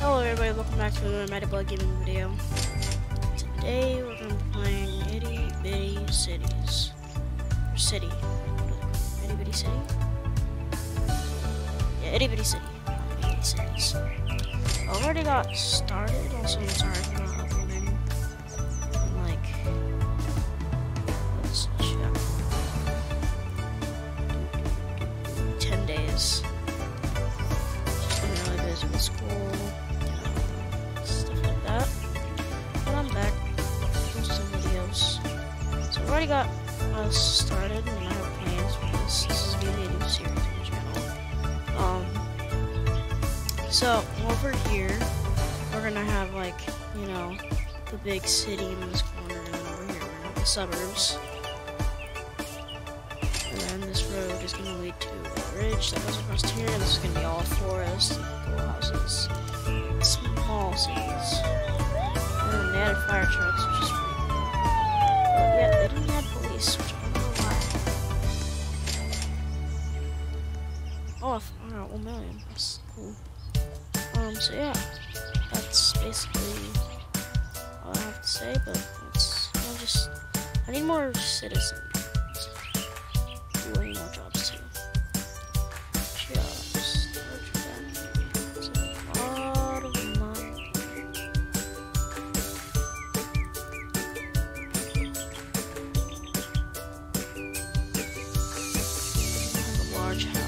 Hello everybody, welcome back to another Mattyboy Gaming video. Today we're going to be playing Itty Bitty Cities. Or City. Itty Bitty City? Yeah, Itty Bitty City. Itty Bitty Cities. I've already got started, also I'm sorry for not uploading. in, like, let's check. 10 days. Just been really busy with school already got us started, and I have plans for this. Is gonna be a new series on the channel. Um, so over here, we're gonna have like, you know, the big city in this corner, and over here the suburbs. And then this road is gonna lead to a bridge that goes across here, and this is gonna be all forest, houses small cities. And then they added fire trucks, which is yeah, they don't add police, which I don't know why. Oh, I f- I got one million. That's cool. Um, so yeah, that's basically all I have to say. But it's I just I need more citizens. Have a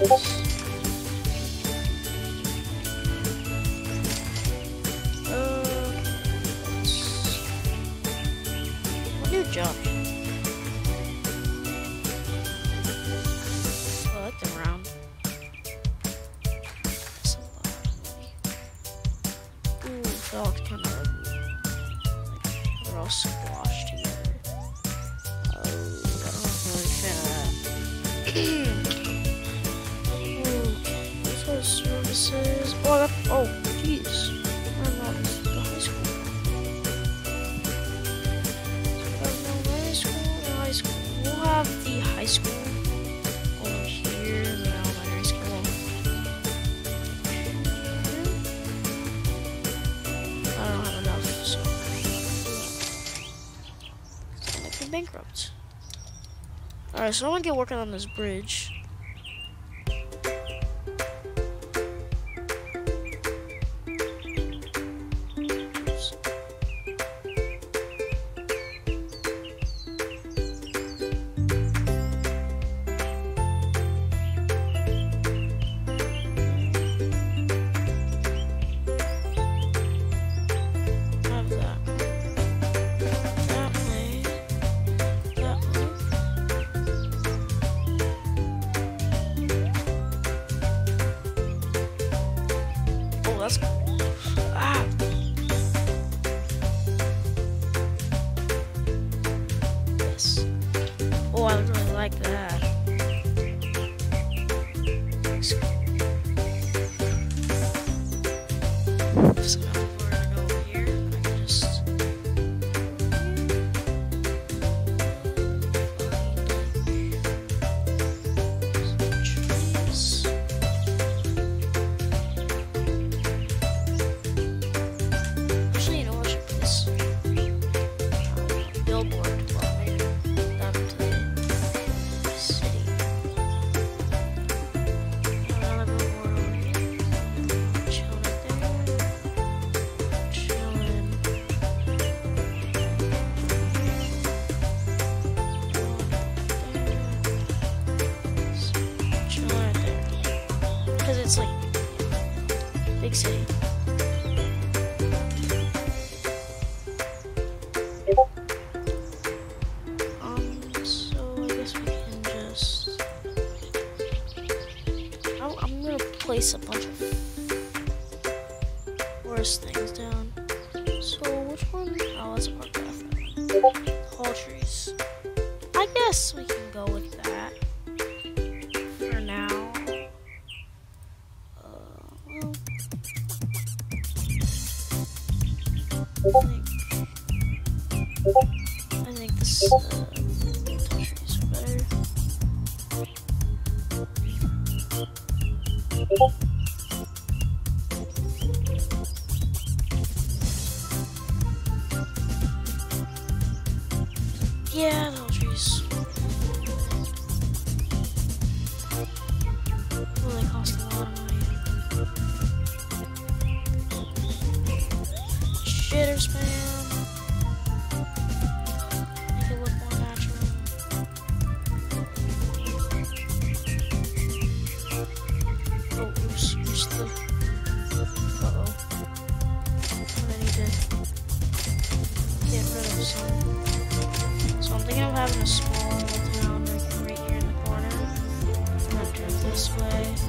Office have the high school over here, the elementary school. I don't have enough, so. So I might be bankrupt. Alright, so I'm gonna get working on this bridge. think, I think this uh, is better. house. So I'm thinking of having a small little town like right here in the corner. I'm gonna turn this way.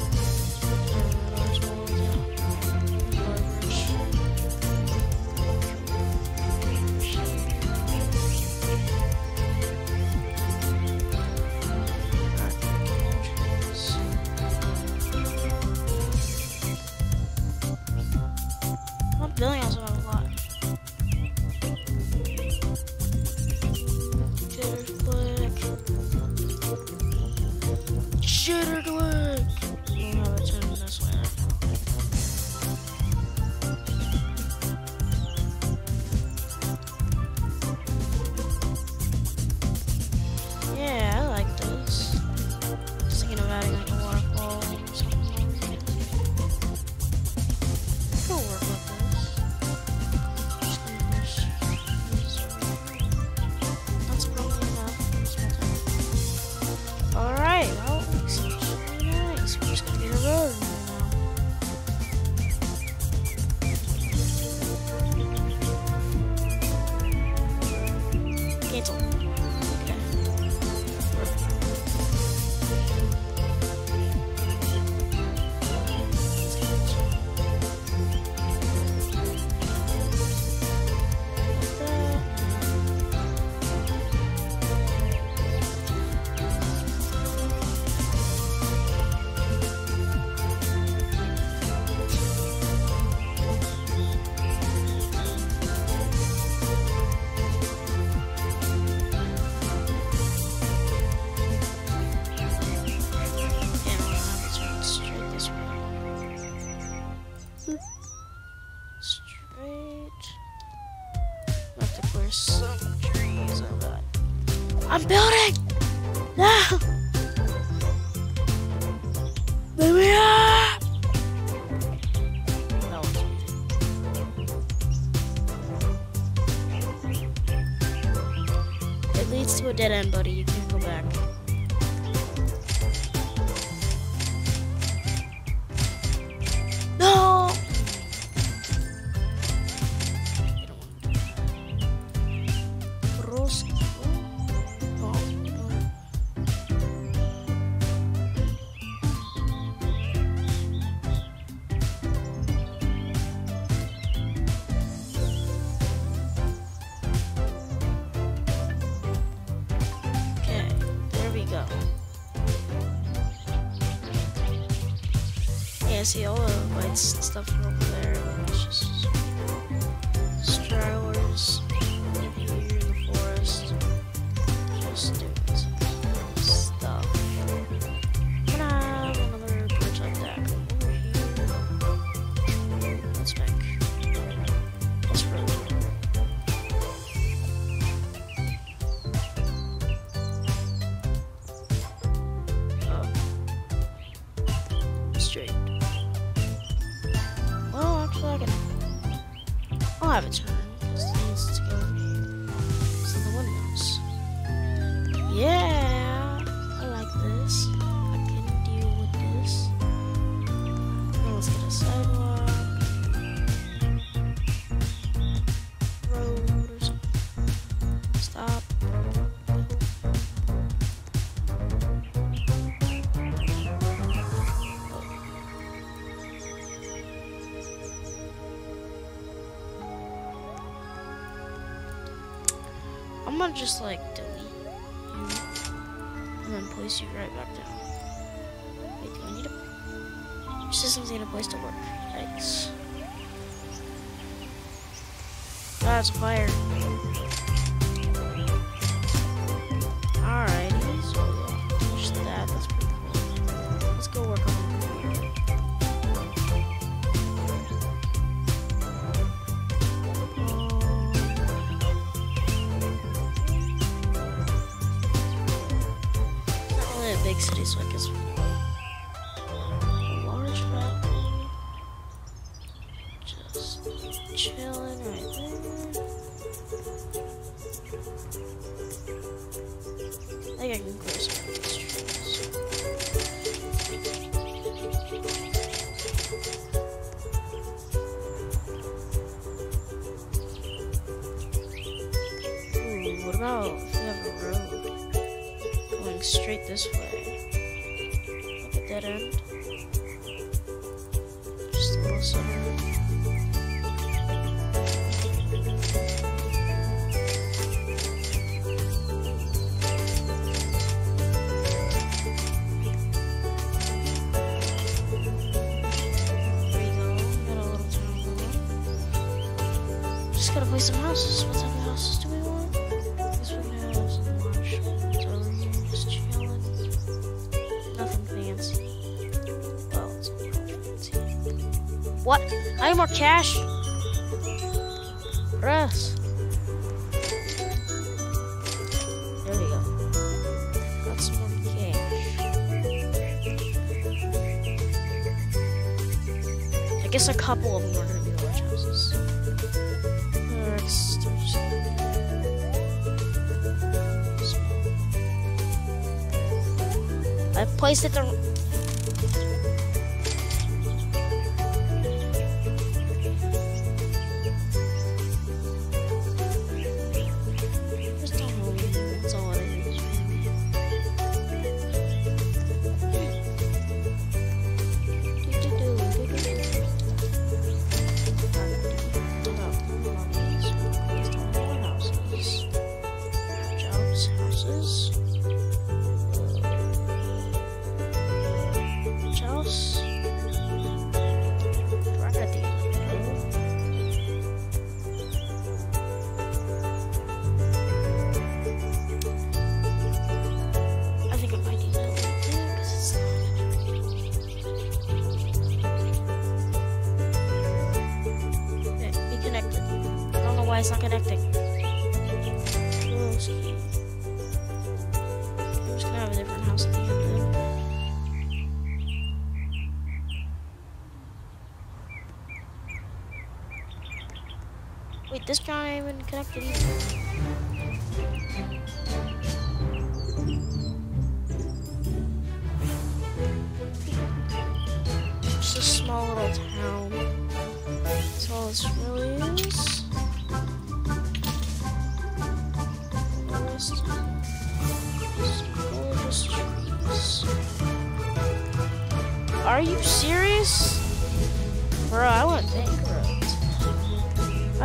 see all the white stuff. Gonna just like delete you and then place you right back down. Wait, do I need a system's need a place to work. Yikes. That's fire. Think I can of these trees. Ooh, what about if we have a road going straight this way? Like a dead end? What? I need more cash. Press. There we go. Got some more cash. I guess a couple of them are gonna be the large houses. I placed it the. Wait, this guy ain't even connected. Just a small little town. That's all this really is. Are you serious? Bro, I went bankrupt.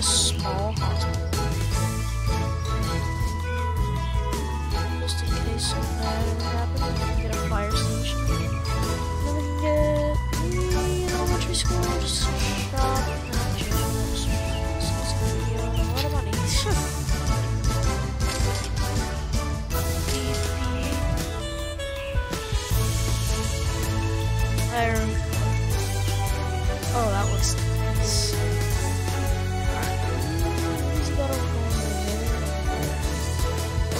a small hospital.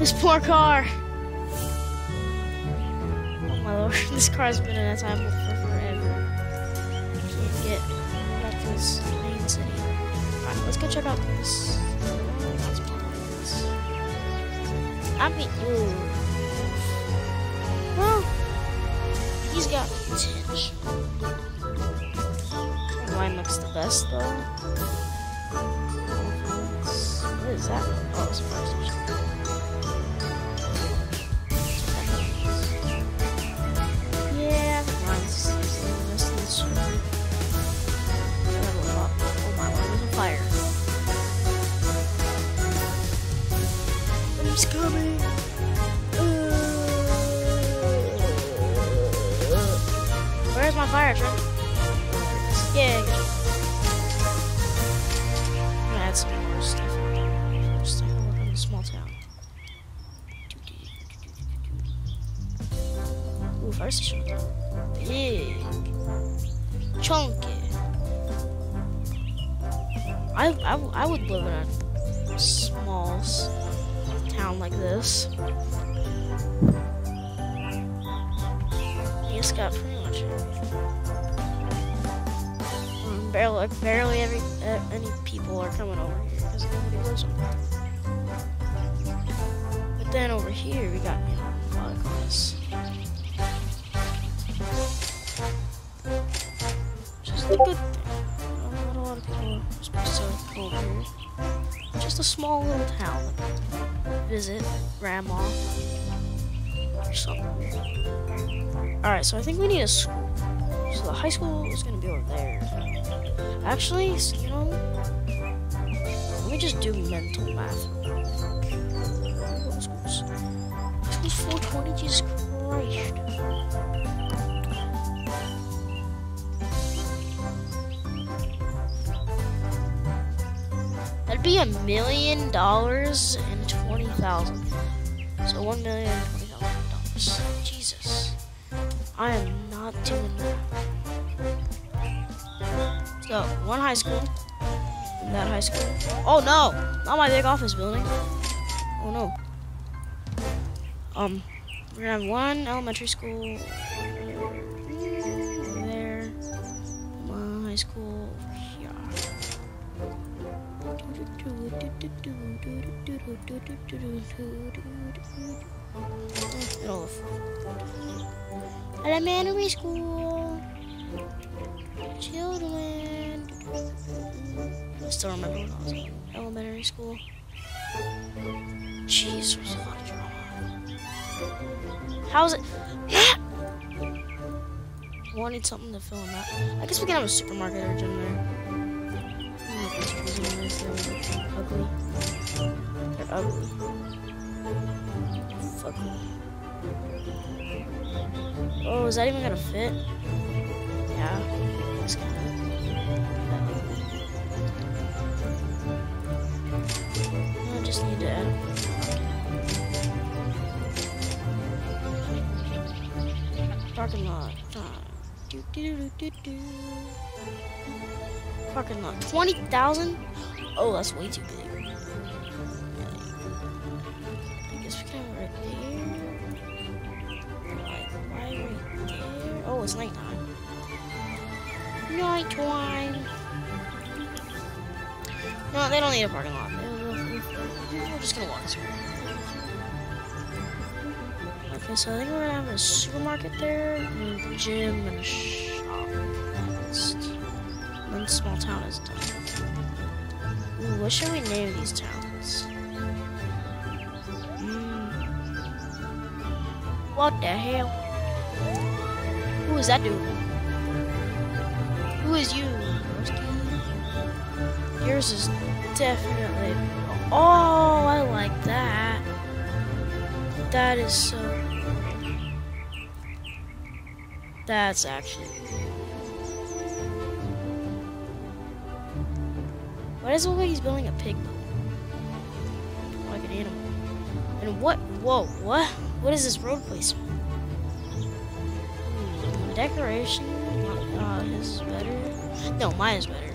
This poor car. Oh my lord, this car's been in a time for forever. Can't get to this main city. Alright, let's go check out this. I mean, ooh. Well, he's got potential. Looks the best though. What is that? Oh, it's fire truck? Yeah. I'm gonna add some more stuff. First, I'm gonna the small town. Ooh, fire station. Big. Chunky. I, I, I would live in a small town like this. It's got pretty much everything. Mm, Barely, barely every uh, any people are coming over here because nobody lives over. But then over here we got you know a lot of cars. Just a good thing. Not a lot of people are supposed to go over here. Just a small little town. Visit grandma or something. Alright, so I think we need a school. So the high school is gonna be over there. Actually, you know, let me just do mental math. Those schools? 420, Jesus Christ. That'd be a million dollars and twenty thousand. So one million and twenty thousand dollars. Jesus. I am So, one high school. And that high school. Oh no! Not my big office building. Oh no. Um, we're gonna have one elementary school over there. One high school here. Elementary school. Children. I still remember when I was in elementary school. Jeez, there was a lot of drama. How's it? Wanted something to fill in that. I guess we can have a supermarket or gym there. Ugly. They're ugly. Fuck me. Oh, is that even gonna fit? Yeah. It's kind of. I just need to. Parking lot. Uh, do, do, do, do. Parking lot. 20,000? Oh, that's way too big. I guess nighttime. Nighttime. No, they don't need a parking lot. We're just gonna walk. Okay, so I think we're gonna have a supermarket there, and a gym, and a shop then small town is done. Ooh, what should we name these towns? Mm. What the hell? Who is that dude? Who is you? Yours is definitely. Oh, I like that. That is so. That's actually. Why does it look like he's building a pig? Like an animal. And what? Whoa, what? What is this road placement? Hmm, decoration. Is better. No, mine is better.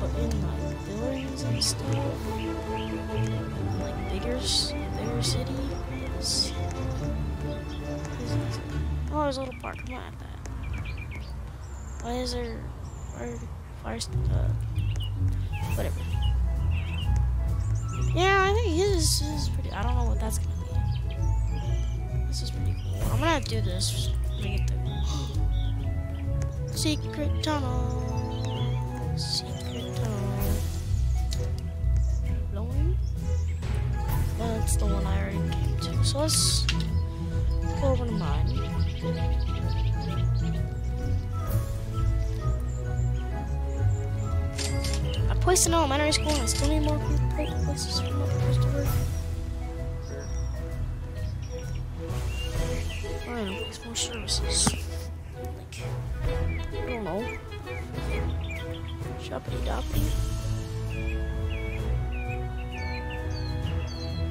But in like buildings and stuff, like bigger, bigger city. Oh, there's a little park. I'm at that. Why is there fire? Fire? Uh, whatever. Yeah, I think his is pretty. I don't know what that's gonna be. This is pretty cool. I'm gonna do this. Make it. Secret tunnel. Secret tunnel. Blowing. That's the one I already came to. So let's go over to mine. I an elementary school and I still need more places for my place to work. Place more services. Shoppity doppity.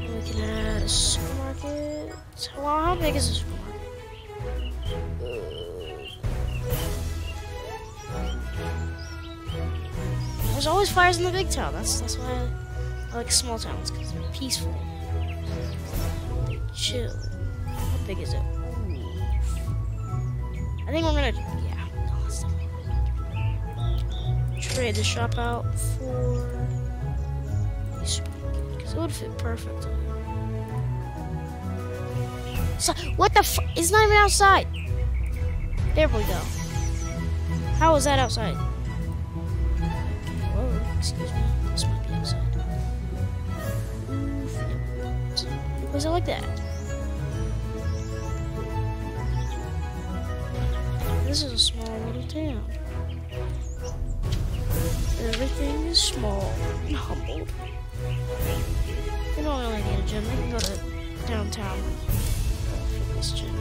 We can add a supermarket. Well, how big is this supermarket? There's always fires in the big town. That's that's why I, I like small towns because they're peaceful. They chill. How big is it? I think we're gonna trade the shop out for because it would fit perfectly. So, what the f- It's not even outside. There we go. How is that outside? Whoa, excuse me. This might be outside. Was it like that? This is a small little town. Everything is small and humbled. They don't really need a gym. They can go to downtown fitness gym,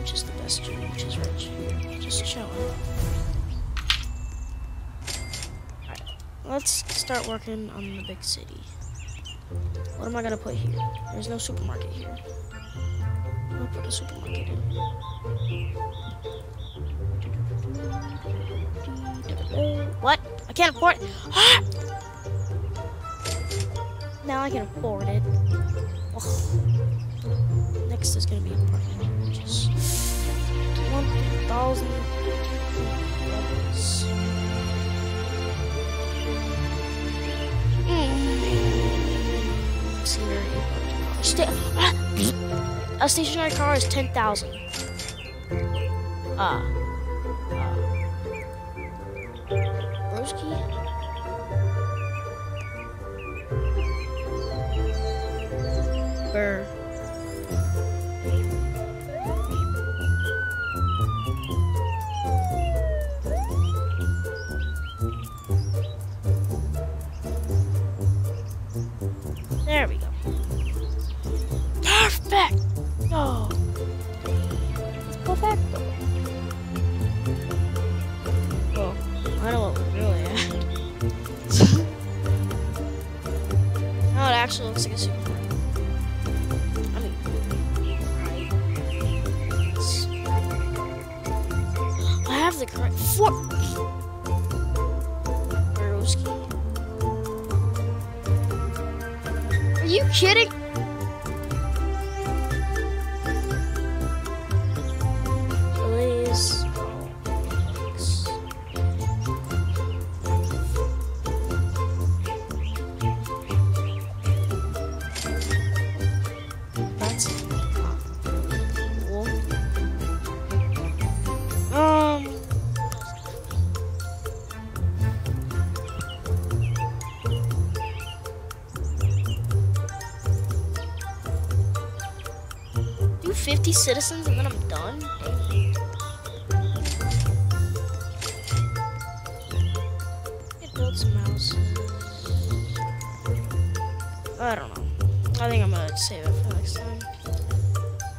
which is the best gym, which is right here. Just chilling. Alright, let's start working on the big city. What am I gonna put here? There's no supermarket here. I'll put a supermarket in. What? I can't afford it. Ah! Now I can afford it. Ugh. Next is gonna be apartment, which is one thousand dollars. Scenery. Sta ah! A stationary car is ten thousand. Ah. Ah. 50 citizens and then I'm done? I don't know. I think I'm gonna save it for next time.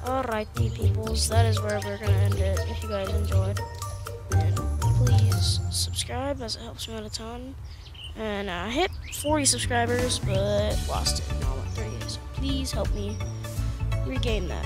Alrighty, peoples, that is where we're gonna end it. If you guys enjoyed, and please subscribe as it helps me out a ton. And I hit 40 subscribers, but lost it in all at 30. So please help me regain that